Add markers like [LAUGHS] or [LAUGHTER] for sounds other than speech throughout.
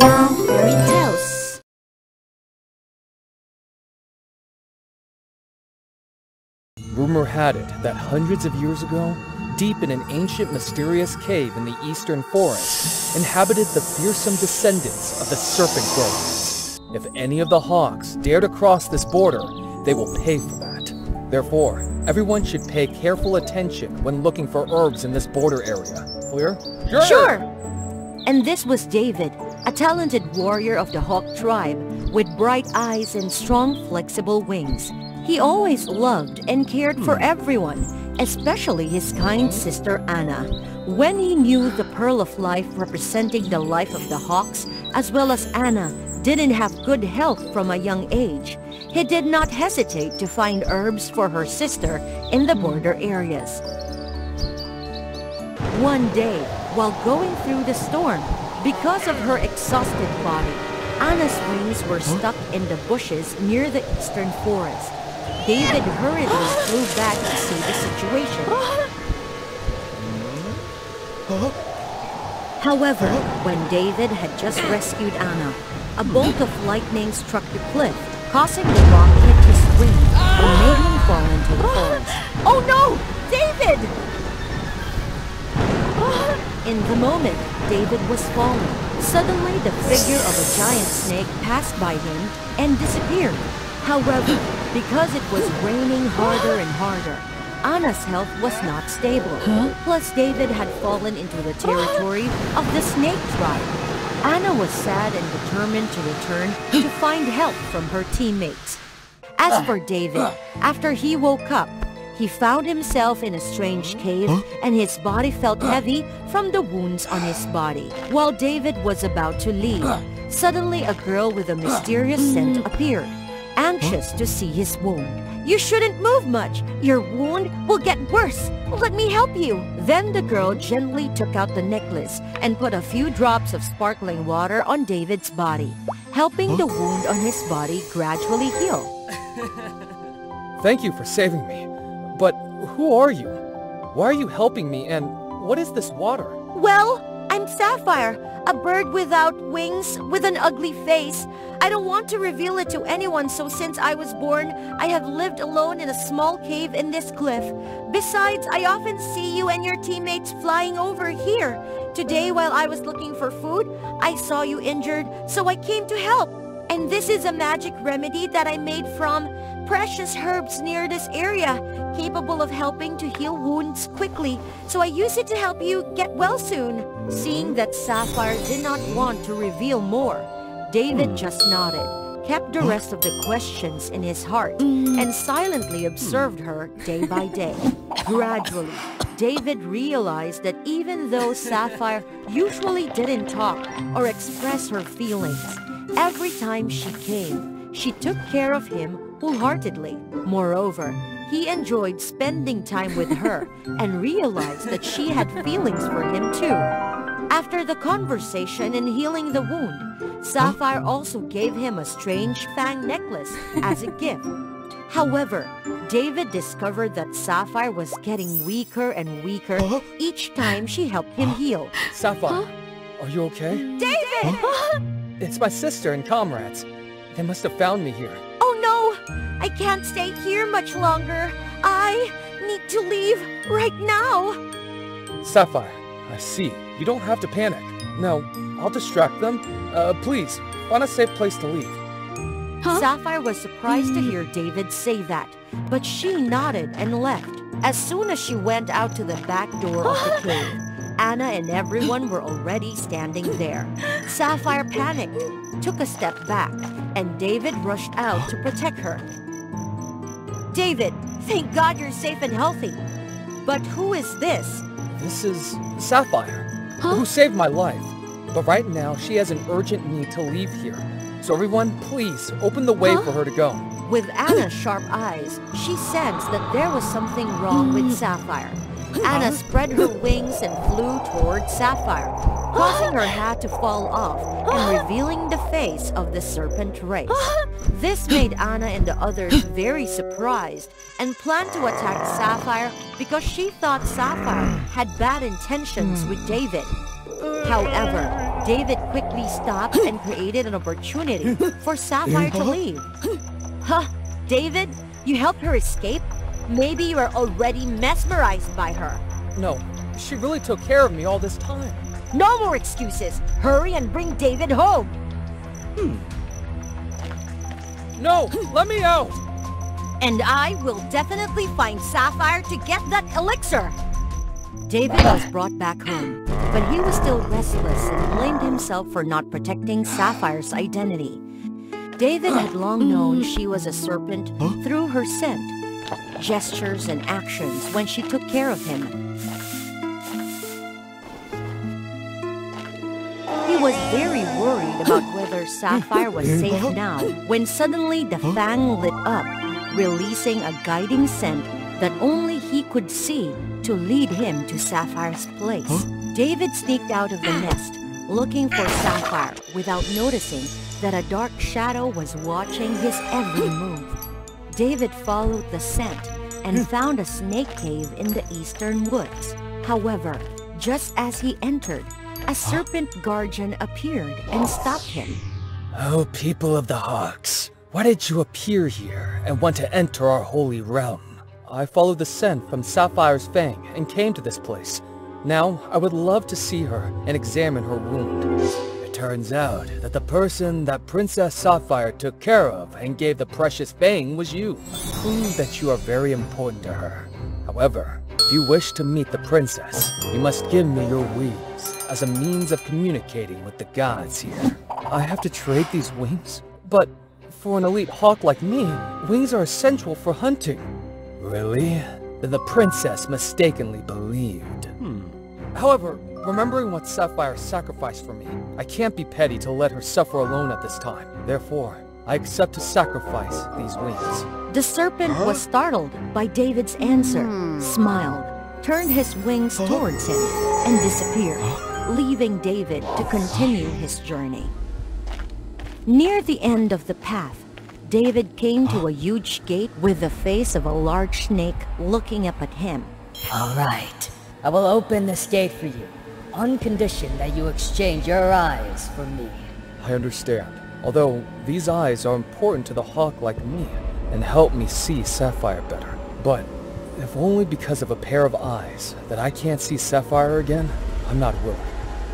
Now Fairy Tales Rumor had it that hundreds of years ago, deep in an ancient mysterious cave in the eastern forest, inhabited the fearsome descendants of the Serpent Growers. If any of the hawks dare to cross this border, they will pay for that. Therefore, everyone should pay careful attention when looking for herbs in this border area. Clear? Sure! Sure! And this was David, a talented warrior of the Hawk tribe with bright eyes and strong, flexible wings. He always loved and cared for hmm. everyone, especially his kind sister Anna. When he knew the Pearl of Life representing the life of the Hawks, as well as Anna, didn't have good health from a young age, he did not hesitate to find herbs for her sister in the border areas. One day, while going through the storm, because of her exhausted body, Anna's wings were stuck in the bushes near the eastern forest. David hurriedly [GASPS] flew back to see the situation. [GASPS] However, when David had just rescued Anna, a hmm. bolt of lightning struck the cliff, causing the rock hit his wing and made him fall into the [GASPS] forest. Oh no! In the moment David was falling, suddenly the figure of a giant snake passed by him and disappeared. However, [GASPS] because it was raining harder and harder, Anna's health was not stable. Plus, David had fallen into the territory of the snake tribe. Anna was sad and determined to return to [GASPS] find help from her teammates. As ah. for David, ah. after he woke up, he found himself in a strange cave and his body felt heavy from the wounds on his body. While David was about to leave, suddenly a girl with a mysterious scent appeared, anxious to see his wound. You shouldn't move much. Your wound will get worse. Let me help you. Then the girl gently took out the necklace and put a few drops of sparkling water on David's body, helping the wound on his body gradually heal. [LAUGHS] Thank you for saving me. But who are you? Why are you helping me and what is this water? Well, I'm Sapphire, a bird without wings with an ugly face. I don't want to reveal it to anyone, so since I was born, I have lived alone in a small cave in this cliff. Besides, I often see you and your teammates flying over here. Today, while I was looking for food, I saw you injured, so I came to help. And this is a magic remedy that I made from precious herbs near this area, capable of helping to heal wounds quickly. So I use it to help you get well soon. Seeing that Sapphire did not want to reveal more, David hmm. just nodded, kept the rest of the questions in his heart, and silently hmm. observed her day by day. Gradually, David realized that even though Sapphire usually didn't talk or express her feelings, every time she came, she took care of him wholeheartedly. Moreover, he enjoyed spending time with her and realized that she had feelings for him too. After the conversation and healing the wound, Sapphire also gave him a strange fang necklace as a gift. However, David discovered that Sapphire was getting weaker and weaker each time she helped him heal. Sapphire, are you okay? David! It's my sister and comrades. They must have found me here. Oh no! I can't stay here much longer. I need to leave right now. Sapphire, I see. You don't have to panic. No, I'll distract them. Uh, please, find a safe place to leave. Sapphire was surprised to hear David say that, but she nodded and left. As soon as she went out to the back door of the [LAUGHS] cave, Anna and everyone were already standing there. Sapphire panicked, took a step back, and David rushed out to protect her. David, thank God you're safe and healthy. But who is this? This is Sapphire, who saved my life. But right now, she has an urgent need to leave here. So everyone, please, open the way for her to go. With Anna's sharp eyes, she sensed that there was something wrong with [GASPS] Sapphire. Anna spread her wings and flew toward Sapphire, causing her hat to fall off and revealing the face of the serpent race. This made Anna and the others very surprised and planned to attack Sapphire because she thought Sapphire had bad intentions with David. However, David quickly stopped and created an opportunity for Sapphire to leave. Huh, David, you helped her escape? Maybe you are already mesmerized by her. No, she really took care of me all this time. No more excuses. Hurry and bring David home. Hmm. No, let me out! And I will definitely find Sapphire to get that elixir. David was brought back home, but he was still restless and blamed himself for not protecting Sapphire's identity. David had long known she was a serpent through her scent, gestures and actions when she took care of him. He was very worried about whether Sapphire was safe now when suddenly the fang lit up, releasing a guiding scent that only he could see to lead him to Sapphire's place. David sneaked out of the nest, looking for Sapphire without noticing that a dark shadow was watching his every move. David followed the scent and hmm. found a snake cave in the eastern woods. However, just as he entered, a serpent guardian appeared and oh, stopped him. Oh, people of the Hawks, why did you appear here and want to enter our holy realm? I followed the scent from Sapphire's fang and came to this place. Now, I would love to see her and examine her wound. Turns out that the person that Princess Sapphire took care of and gave the precious fang was you. Prove that you are very important to her. However, if you wish to meet the princess, you must give me your wings as a means of communicating with the gods here. I have to trade these wings? But for an elite hawk like me, wings are essential for hunting. Really? Then the princess mistakenly believed. Hmm. However, remembering what Sapphire sacrificed for me, I can't be petty to let her suffer alone at this time. Therefore, I accept to sacrifice these wings. The serpent was startled by David's answer, hmm. smiled, turned his wings towards him, and disappeared, leaving David to continue his journey. Near the end of the path, David came to a huge gate with the face of a large snake looking up at him. All right. I will open this gate for you, on condition that you exchange your eyes for me. I understand. Although these eyes are important to the hawk like me and help me see Sapphire better. But if only because of a pair of eyes that I can't see Sapphire again, I'm not willing.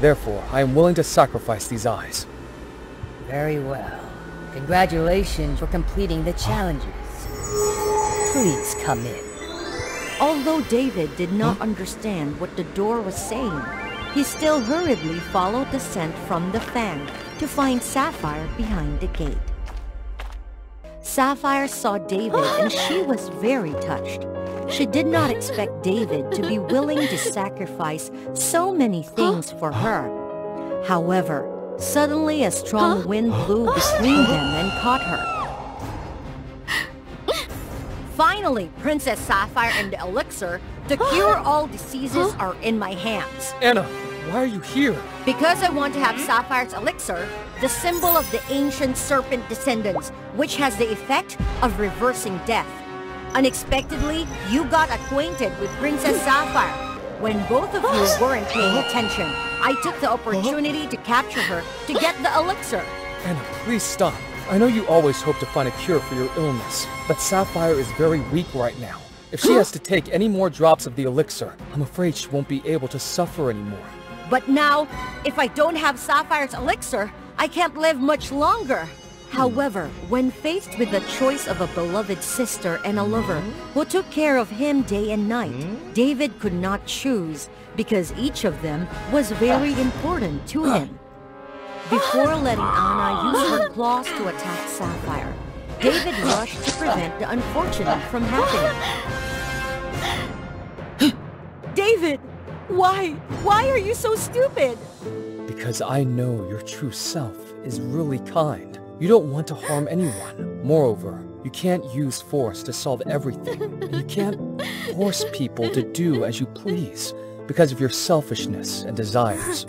Therefore, I am willing to sacrifice these eyes. Very well. Congratulations for completing the challenges. Please come in. Although David did not understand what the door was saying, he still hurriedly followed the scent from the fang to find Sapphire behind the gate. Sapphire saw David and [GASPS] she was very touched. She did not expect David to be willing to sacrifice so many [GASPS] things for her. However, suddenly a strong [GASPS] wind blew between them and caught her. Finally, Princess Sapphire and the elixir to cure all diseases are in my hands. Anna, why are you here? Because I want to have hmm? Sapphire's elixir, the symbol of the ancient serpent descendants, which has the effect of reversing death. Unexpectedly, you got acquainted with Princess [GASPS] Sapphire. When both of you weren't paying attention, I took the opportunity to capture her to get the elixir. Anna, please stop. I know you always hope to find a cure for your illness, but Sapphire is very weak right now. If she has to take any more drops of the elixir, I'm afraid she won't be able to suffer anymore. But now, if I don't have Sapphire's elixir, I can't live much longer. Hmm. However, when faced with the choice of a beloved sister and a lover hmm. who took care of him day and night, hmm. David could not choose because each of them was very important to him. Before letting Anna use her [GASPS] claws to attack Sapphire, David rushed to prevent the unfortunate from happening. [GASPS] David! Why? Why are you so stupid? Because I know your true self is really kind. You don't want to harm anyone. Moreover, you can't use force to solve everything. You can't force people to do as you please because of your selfishness and desires.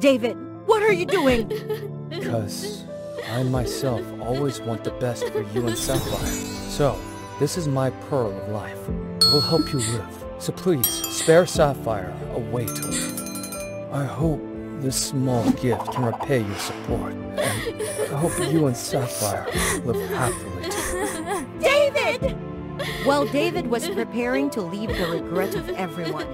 David, what are you doing? Because I myself always want the best for you and Sapphire. So, this is my pearl of life. It will help you live. So please, spare Sapphire a way to live. I hope this small gift can repay your support. And I hope you and Sapphire live happily together. David! While David was preparing to leave the regret of everyone,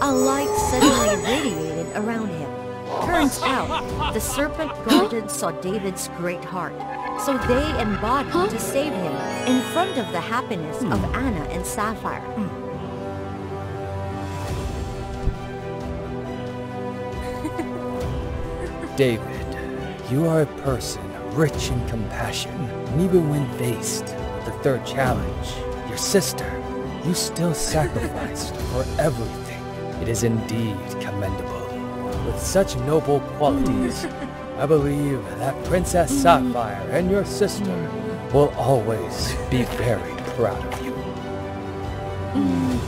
a light suddenly radiated around him. Turns out, the serpent guardian saw David's great heart, so they embodied to save him in front of the happiness of hmm. Anna and Sapphire. Hmm. [LAUGHS] David, you are a person rich in compassion. And even when faced with the third challenge, your sister, you still sacrificed [LAUGHS] for everything. It is indeed commendable. With such noble qualities, [LAUGHS] I believe that Princess Sapphire and your sister will always be very proud of you. Mm.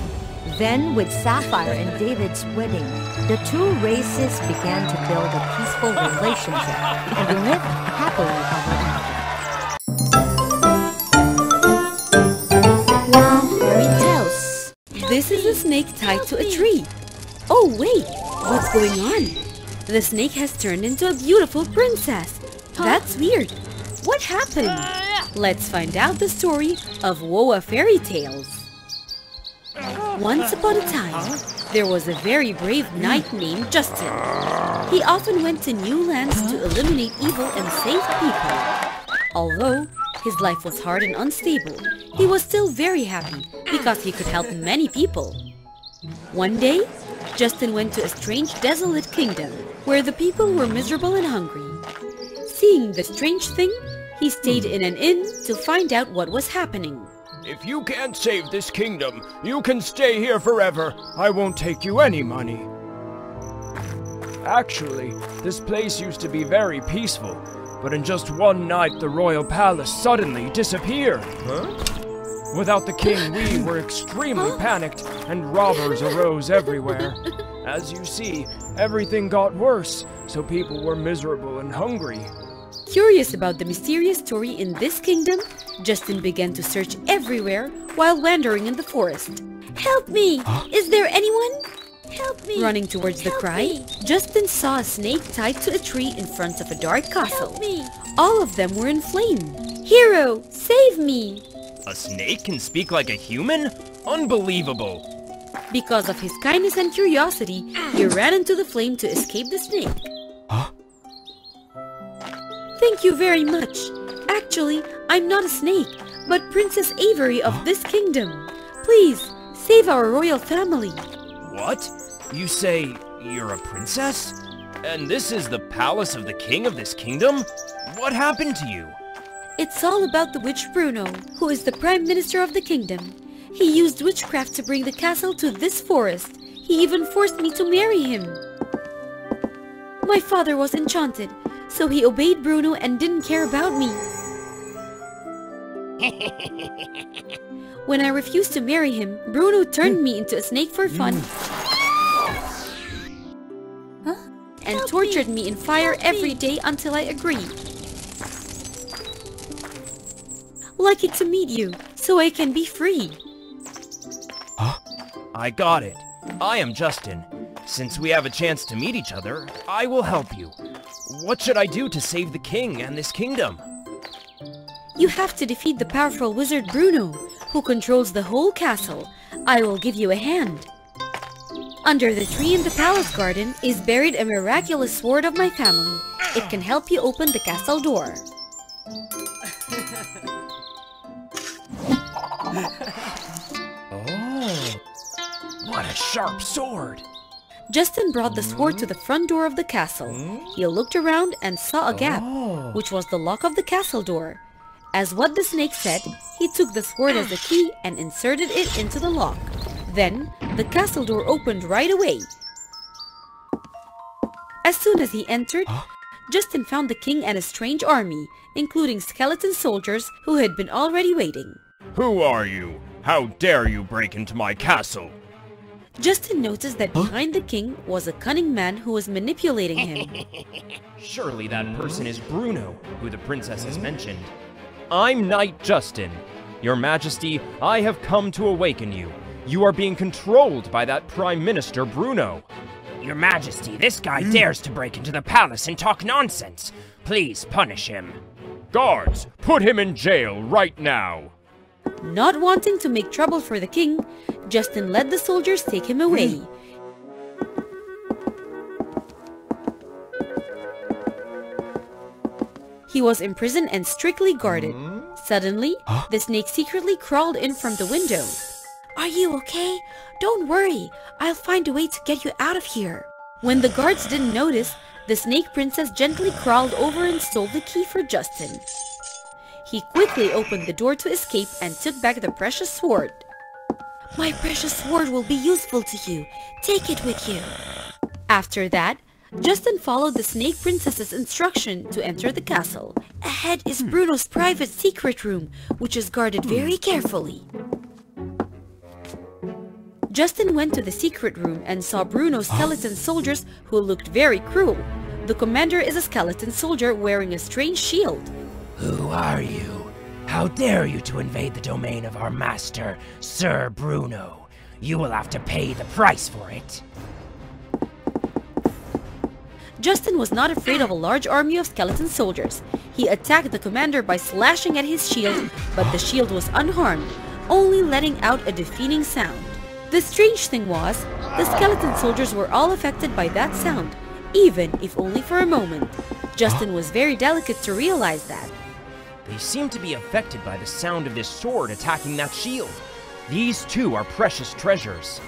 Then, with Sapphire and David's wedding, the two races began to build a peaceful relationship and live happily ever after. Wow, fairy tales. This is a snake tied to a tree. Oh wait, what's going on? The snake has turned into a beautiful princess. That's weird. What happened? Uh, Let's find out the story of Woa Fairy Tales. Once upon a time, there was a very brave knight named Justin. He often went to new lands to eliminate evil and save people. Although his life was hard and unstable, he was still very happy because he could help many people. One day, Justin went to a strange desolate kingdom where the people were miserable and hungry. Seeing the strange thing, he stayed in an inn to find out what was happening. If you can't save this kingdom, you can stay here forever. I won't take you any money. Actually, this place used to be very peaceful, but in just one night the royal palace suddenly disappeared. Huh? Without the king, we [LAUGHS] were extremely panicked, and robbers arose everywhere. As you see, everything got worse, so people were miserable and hungry. Curious about the mysterious story in this kingdom, Justin began to search everywhere while wandering in the forest. Help me! Is there anyone? Help me! Running towards the cry, me. Justin saw a snake tied to a tree in front of a dark castle. Help me! All of them were in flame. Hero, save me! A snake can speak like a human? Unbelievable! Because of his kindness and curiosity, he ran into the flame to escape the snake. Huh? Thank you very much. Actually, I'm not a snake, but Princess Avery of this kingdom. Please, save our royal family. What? You say you're a princess? And this is the palace of the king of this kingdom? What happened to you? It's all about the witch Bruno, who is the prime minister of the kingdom. He used witchcraft to bring the castle to this forest. He even forced me to marry him. My father was enchanted, so he obeyed Bruno and didn't care about me. [LAUGHS] when I refused to marry him, Bruno turned me into a snake for fun. And tortured me. in fire every day until I agreed. Lucky to meet you, so I can be free. I got it. I am Justin. Since we have a chance to meet each other, I will help you. What should I do to save the king and this kingdom? You have to defeat the powerful wizard Bruno, who controls the whole castle. I will give you a hand. Under the tree in the palace garden is buried a miraculous sword of my family. It can help you open the castle door. Oh, what a sharp sword! Justin brought the sword to the front door of the castle. Hmm? He looked around and saw a gap, oh. which was the lock of the castle door. As what the snake said, he took the sword as a key and inserted it into the lock. Then, the castle door opened right away. As soon as he entered, Justin found the king and a strange army, including skeleton soldiers who had been already waiting. Who are you? How dare you break into my castle? Justin noticed that behind the king was a cunning man who was manipulating him. [LAUGHS] Surely that person is Bruno, who the princess has hmm? mentioned. I'm Knight Justin. Your Majesty, I have come to awaken you. You are being controlled by that Prime Minister Bruno. Your Majesty, this guy hmm? dares to break into the palace and talk nonsense. Please punish him. Guards, put him in jail right now. Not wanting to make trouble for the king, Justin let the soldiers take him away. Hmm. He was imprisoned and strictly guarded. Hmm? Suddenly, the snake secretly crawled in from the window. Are you okay? Don't worry. I'll find a way to get you out of here. When the guards didn't notice, the snake princess gently crawled over and stole the key for Justin. He quickly opened the door to escape and took back the precious sword. My precious sword will be useful to you. Take it with you. After that, Justin followed the snake princess's instruction to enter the castle. Ahead is Bruno's private secret room, which is guarded very carefully. Justin went to the secret room and saw Bruno's skeleton soldiers who looked very cruel. The commander is a skeleton soldier wearing a strange shield. Who are you? How dare you to invade the domain of our master, Sir Bruno? You will have to pay the price for it. Justin was not afraid of a large army of skeleton soldiers. He attacked the commander by slashing at his shield, but the shield was unharmed, only letting out a defeating sound. The strange thing was, the skeleton soldiers were all affected by that sound, even if only for a moment. Justin was very delicate to realize that. They seem to be affected by the sound of this sword attacking that shield. These two are precious treasures.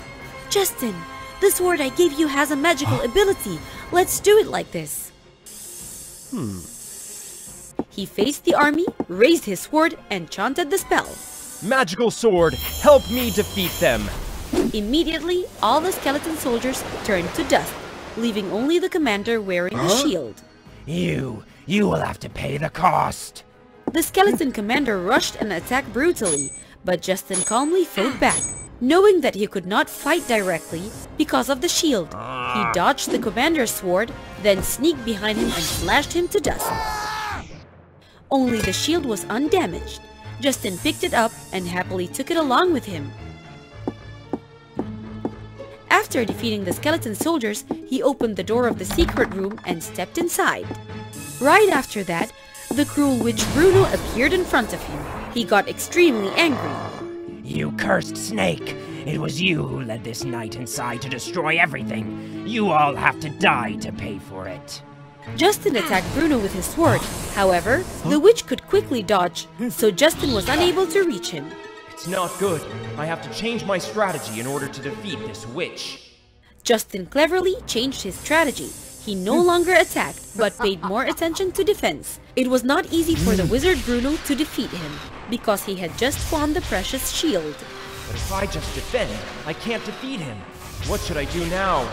Justin, the sword I gave you has a magical ability. Let's do it like this. Hmm. He faced the army, raised his sword, and chanted the spell. Magical sword, help me defeat them. Immediately, all the skeleton soldiers turned to dust, leaving only the commander wearing the shield. You, you will have to pay the cost. The skeleton commander rushed and attacked brutally, but Justin calmly fought back. Knowing that he could not fight directly because of the shield, he ah. dodged the commander's sword, then sneaked behind him and slashed him to dust. Only the shield was undamaged. Justin picked it up and happily took it along with him. After defeating the skeleton soldiers, he opened the door of the secret room and stepped inside. Right after that, the cruel witch Bruno appeared in front of him. He got extremely angry. You cursed snake! It was you who led this knight inside to destroy everything. You all have to die to pay for it. Justin attacked Bruno with his sword. However, the witch could quickly dodge, so Justin was unable to reach him. It's not good. I have to change my strategy in order to defeat this witch. Justin cleverly changed his strategy. He no longer attacked, but paid more attention to defense. It was not easy for the wizard Bruno to defeat him, because he had just won the precious shield. But if I just defend, I can't defeat him. What should I do now?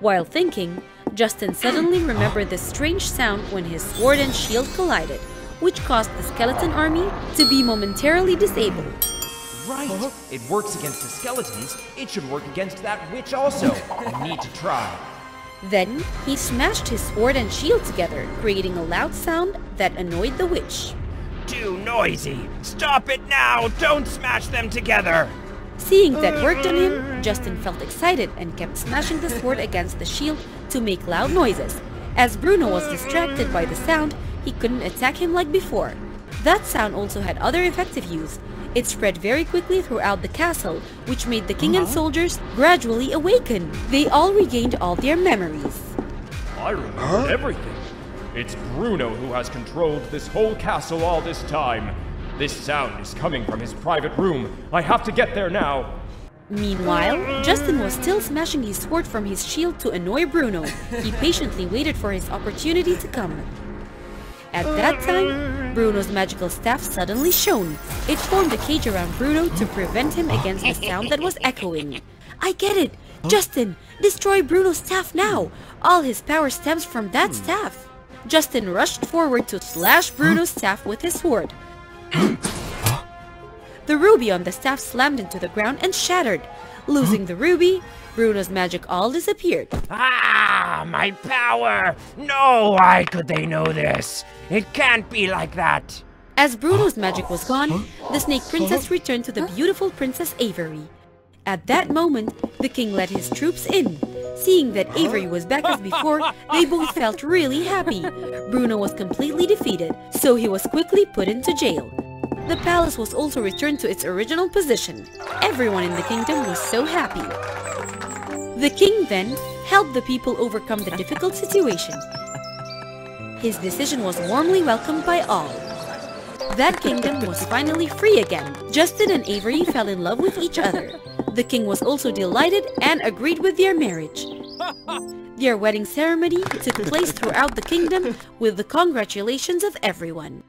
While thinking, Justin suddenly remembered the strange sound when his sword and shield collided, which caused the skeleton army to be momentarily disabled. Right. Uh-huh. It works against the skeletons. It should work against that witch also. I need to try. Then, he smashed his sword and shield together, creating a loud sound that annoyed the witch. Too noisy! Stop it now! Don't smash them together! Seeing that worked on him, Justin felt excited and kept smashing the sword against the shield to make loud noises. As Bruno was distracted by the sound, he couldn't attack him like before. That sound also had other effective use. It spread very quickly throughout the castle, which made the king and uh-huh. soldiers gradually awaken. They all regained all their memories. I remember everything. It's Bruno who has controlled this whole castle all this time. This sound is coming from his private room. I have to get there now. Meanwhile, Justin was still smashing his sword from his shield to annoy Bruno. He patiently waited for his opportunity to come. At that time, Bruno's magical staff suddenly shone. It formed a cage around Bruno to prevent him against the sound that was echoing. I get it! Justin, destroy Bruno's staff now! All his power stems from that staff! Justin rushed forward to slash Bruno's staff with his sword. the ruby on the staff slammed into the ground and shattered. Losing the ruby, Bruno's magic all disappeared. Ah, my power! No, why could they know this? It can't be like that. As Bruno's magic was gone, the Snake Princess returned to the beautiful Princess Avery. At that moment, the king led his troops in. Seeing that Avery was back as before, they [LAUGHS] both felt really happy. Bruno was completely defeated, so he was quickly put into jail. The palace was also returned to its original position. Everyone in the kingdom was so happy. The king then helped the people overcome the difficult situation. His decision was warmly welcomed by all. That kingdom was finally free again. Justin and Avery fell in love with each other. The king was also delighted and agreed with their marriage. Their wedding ceremony took place throughout the kingdom with the congratulations of everyone.